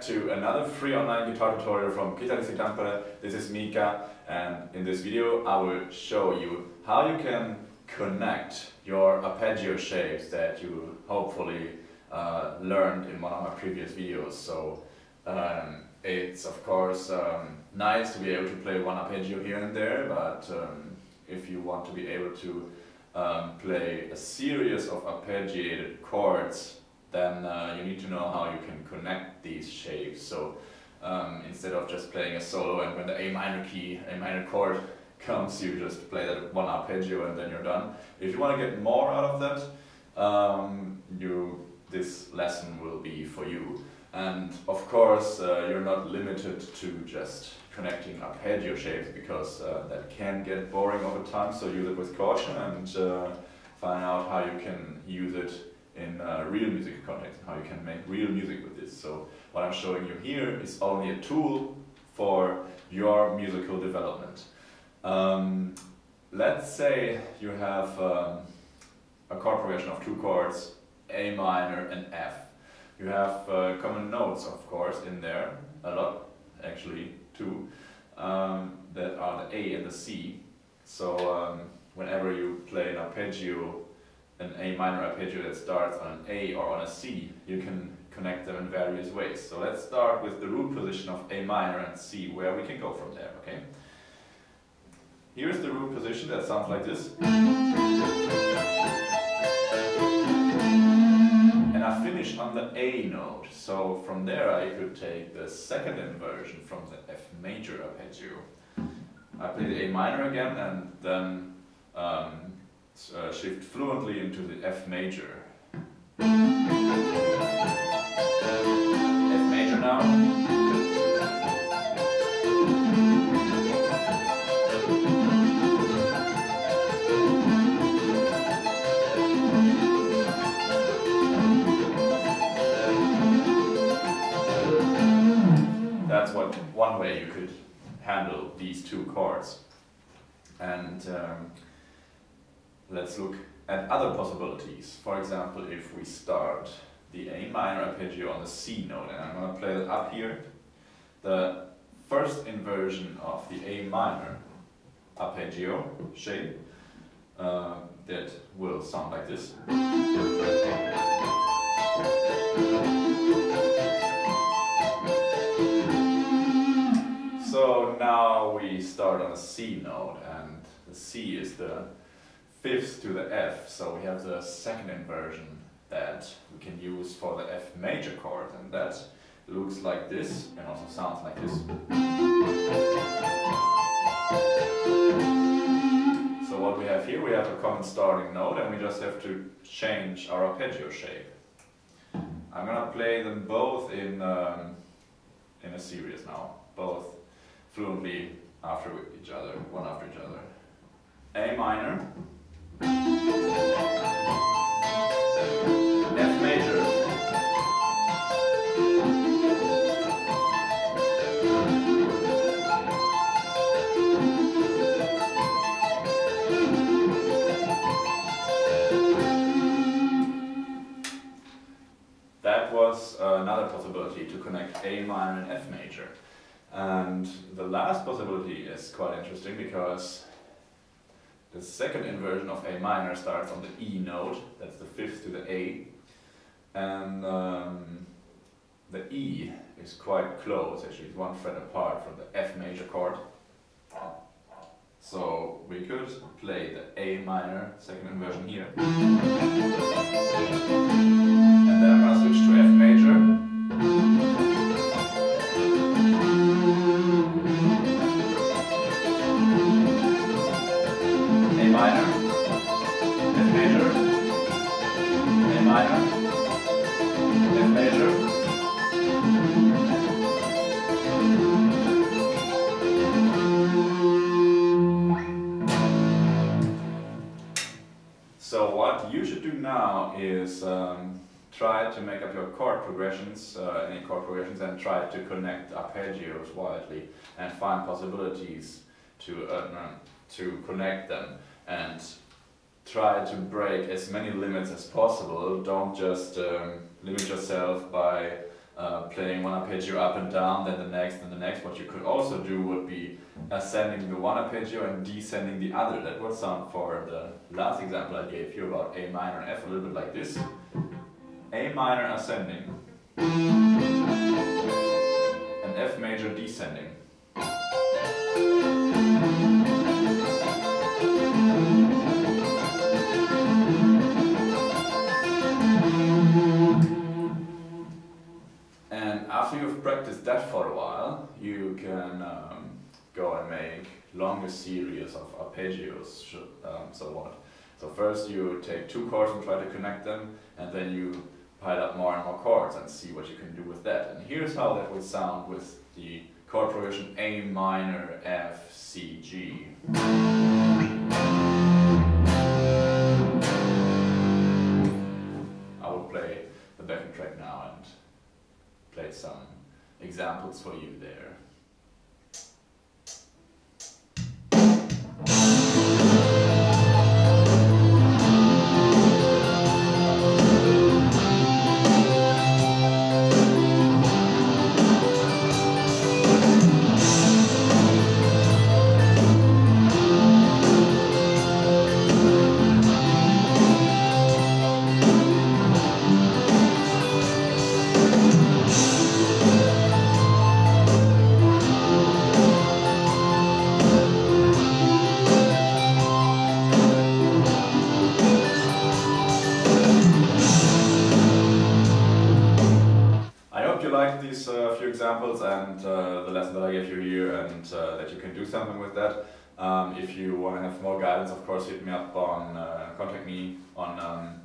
to another free online guitar tutorial from Kitaristi Tampere. This is Mika and in this video I will show you how you can connect your arpeggio shapes that you hopefully uh, learned in one of my previous videos. So um, it's of course um, nice to be able to play one arpeggio here and there, but um, if you want to be able to um, play a series of arpeggiated chords then uh, you need to know how you can connect these shapes. So um, instead of just playing a solo and when the A minor key, A minor chord comes, you just play that one arpeggio and then you're done. If you want to get more out of that, um, you this lesson will be for you. And of course, uh, you're not limited to just connecting arpeggio shapes because uh, that can get boring over time. So use it with caution and uh, find out how you can use it in uh, real music context, how you can make real music with this. So what I'm showing you here is only a tool for your musical development. Um, let's say you have um, a chord progression of two chords, A minor and F. You have uh, common notes, of course, in there, a lot, actually, two, um, that are the A and the C. So um, whenever you play an arpeggio an A minor arpeggio that starts on an A or on a C, you can connect them in various ways. So let's start with the root position of A minor and see where we can go from there, okay? Here's the root position that sounds like this. And I finish on the A note. So from there I could take the second inversion from the F major arpeggio. I play the A minor again and then um, uh, shift fluently into the F major. F major now. That's what one way you could handle these two chords. And um, let's look at other possibilities. For example, if we start the A minor arpeggio on the C note, and I'm going to play it up here, the first inversion of the A minor arpeggio shape uh, that will sound like this. So now we start on a C note and the C is the fifth to the F, so we have the second inversion that we can use for the F major chord, and that looks like this, and also sounds like this. So what we have here, we have a common starting note, and we just have to change our arpeggio shape. I'm gonna play them both in, um, in a series now, both fluently after each other, one after each other. A minor, F major. That was another possibility to connect A minor and F major. And the last possibility is quite interesting because the second inversion of A minor starts on the E note, that's the fifth to the A, and um, the E is quite close, actually it's one fret apart from the F major chord. So we could play the A minor second inversion here. So what you should do now is um, try to make up your chord progressions, uh, any chord progressions, and try to connect arpeggios widely and find possibilities to uh, to connect them and try to break as many limits as possible. Don't just um, limit yourself by uh, playing one arpeggio up and down, then the next, and the next. What you could also do would be ascending the one arpeggio and descending the other. That would sound for the last example I gave you about A minor and F a little bit like this. A minor ascending and F major descending. Longer series of arpeggios, um, so what? So first you take two chords and try to connect them, and then you pile up more and more chords and see what you can do with that. And here's how that would sound with the chord progression A minor, F, C, G. I will play the backing track now and play some examples for you there. Few examples and uh, the lesson that I gave you here and uh, that you can do something with that. Um, if you want to have more guidance, of course, hit me up on, uh, contact me on um,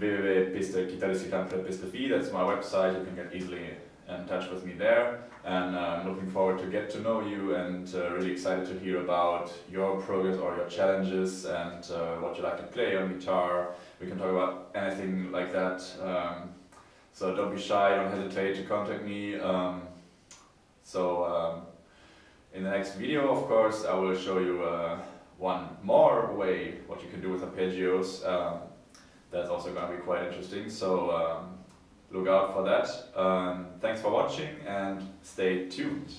www.kitaristitampere.fi. That's my website. You can get easily in touch with me there. And uh, I'm looking forward to get to know you and uh, really excited to hear about your progress or your challenges and what you like to play on guitar. We can talk about anything like that. Um, so don't be shy, don't hesitate to contact me. Um, so um, in the next video, of course, I will show you uh, one more way what you can do with arpeggios. Um, that's also going to be quite interesting. So um, look out for that. Um, thanks for watching and stay tuned.